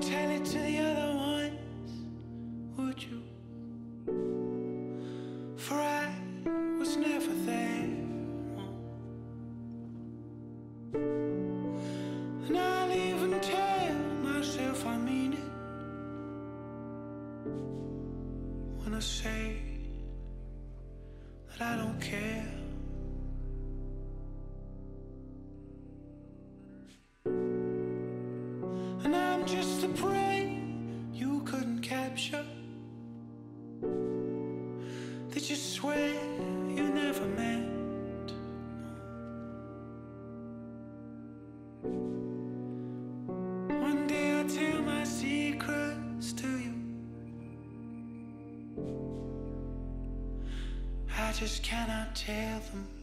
tell it to the That you swear you never meant. One day I'll tell my secrets to you. I just cannot tell them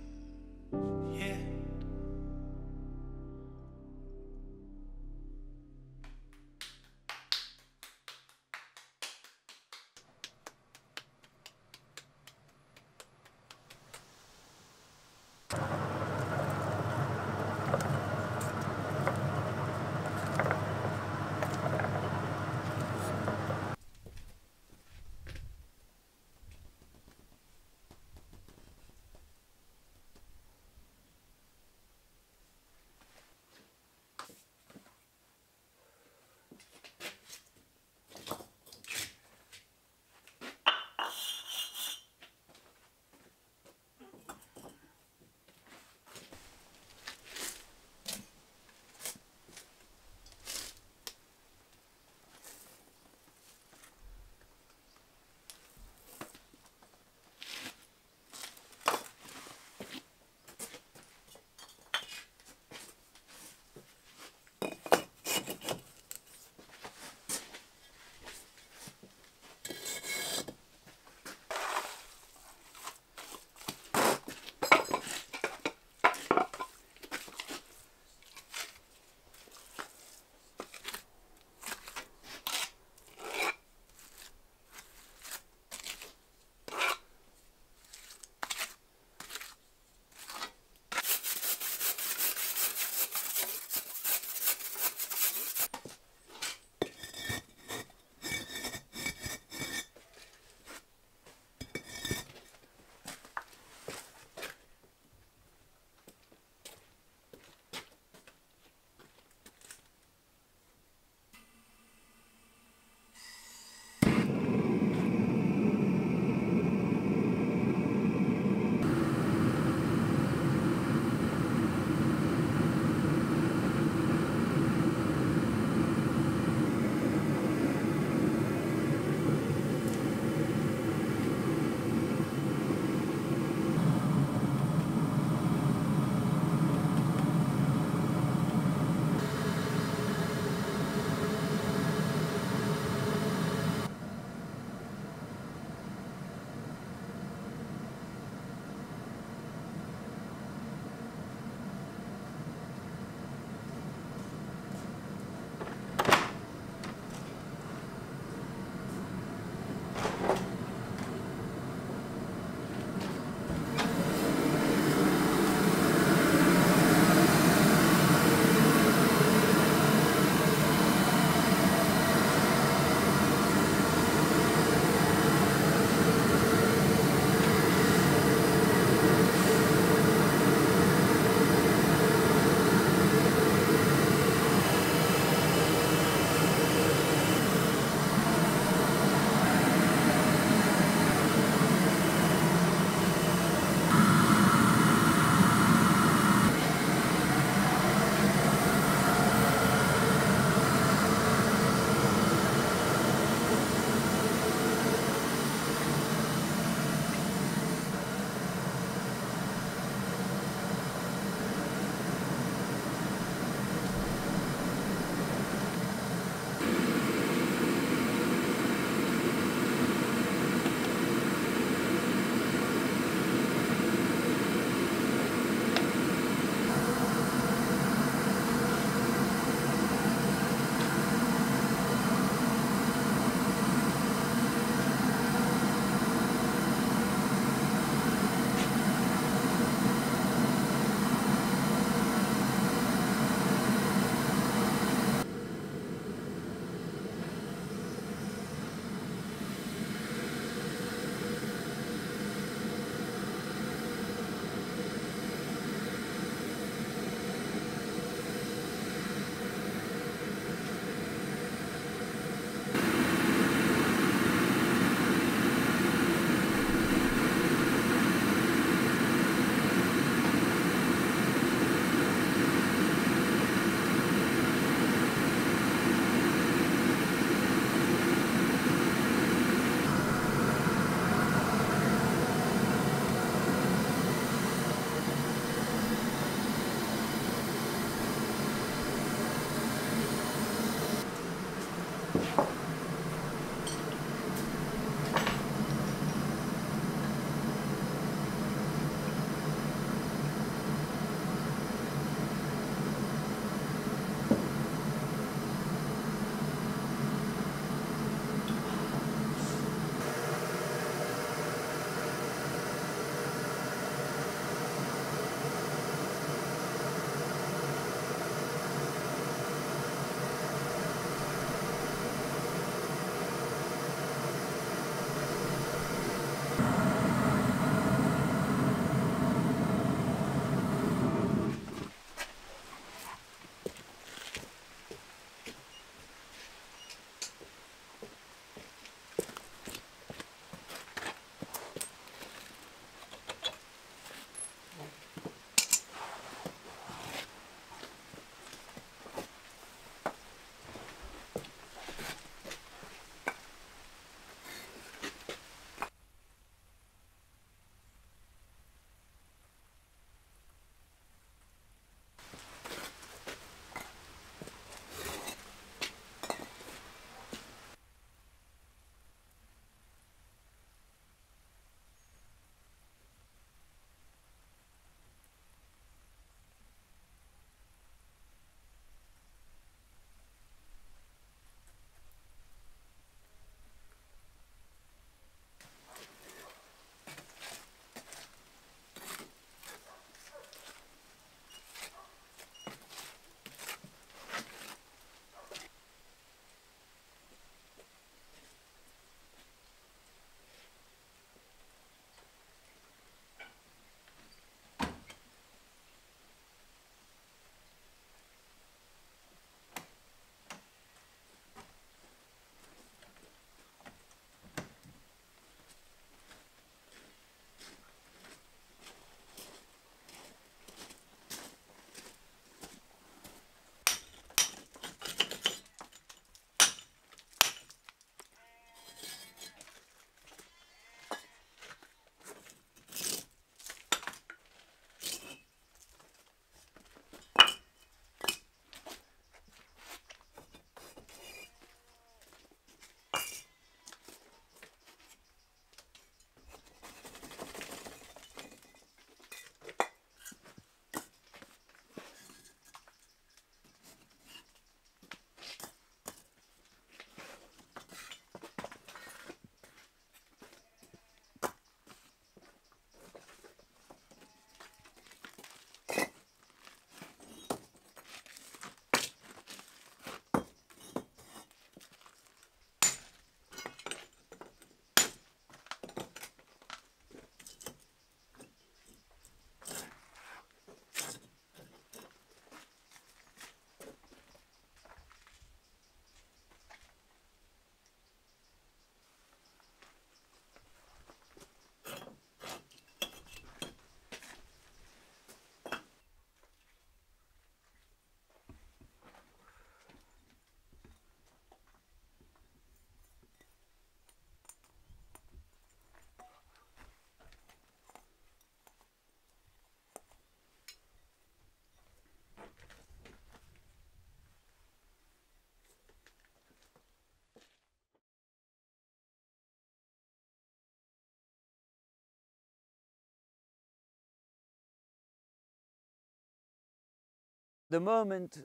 the moment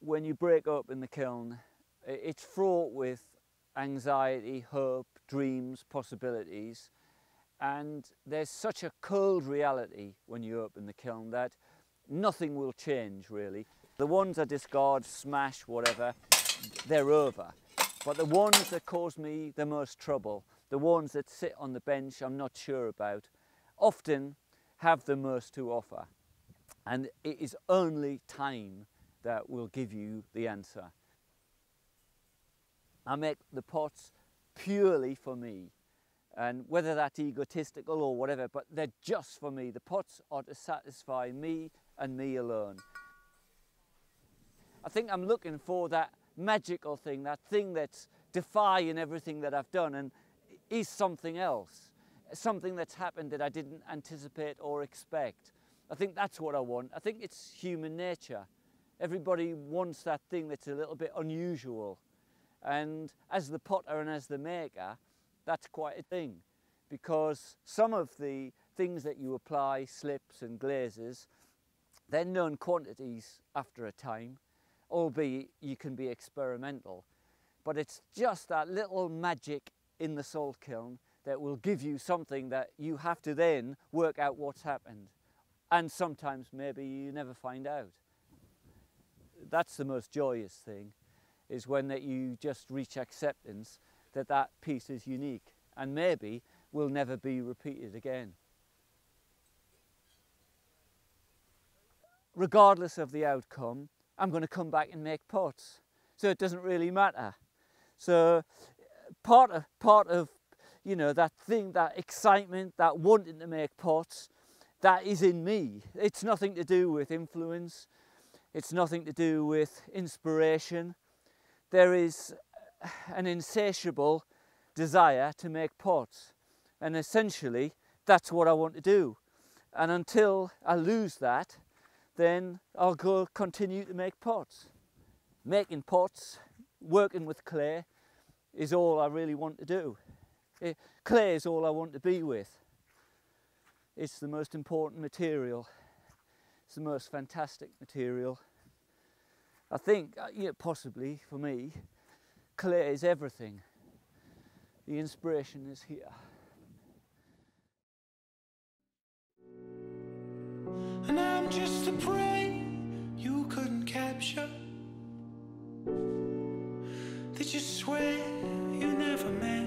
when you break up in the kiln, it's fraught with anxiety, hope, dreams, possibilities. And there's such a cold reality when you open the kiln that nothing will change really. The ones I discard, smash, whatever, they're over. But the ones that cause me the most trouble, the ones that sit on the bench I'm not sure about, often have the most to offer. And it is only time that will give you the answer. I make the pots purely for me. And whether that's egotistical or whatever, but they're just for me. The pots are to satisfy me and me alone. I think I'm looking for that magical thing, that thing that's defying everything that I've done and is something else, something that's happened that I didn't anticipate or expect. I think that's what I want. I think it's human nature. Everybody wants that thing that's a little bit unusual. And as the potter and as the maker, that's quite a thing because some of the things that you apply, slips and glazes, they're known quantities after a time, albeit you can be experimental. But it's just that little magic in the salt kiln that will give you something that you have to then work out what's happened. And sometimes maybe you never find out. That's the most joyous thing is when that you just reach acceptance that that piece is unique and maybe will never be repeated again. Regardless of the outcome, I'm going to come back and make pots. So it doesn't really matter. So part of, part of you know, that thing, that excitement, that wanting to make pots, that is in me. It's nothing to do with influence. It's nothing to do with inspiration there is an insatiable desire to make pots. And essentially, that's what I want to do. And until I lose that, then I'll go continue to make pots. Making pots, working with clay, is all I really want to do. Clay is all I want to be with. It's the most important material. It's the most fantastic material. I think, uh, yeah, possibly for me, clay is everything. The inspiration is here. And I'm just a prey you couldn't capture. That you swear you never.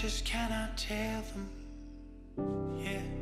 just cannot tell them. Yeah.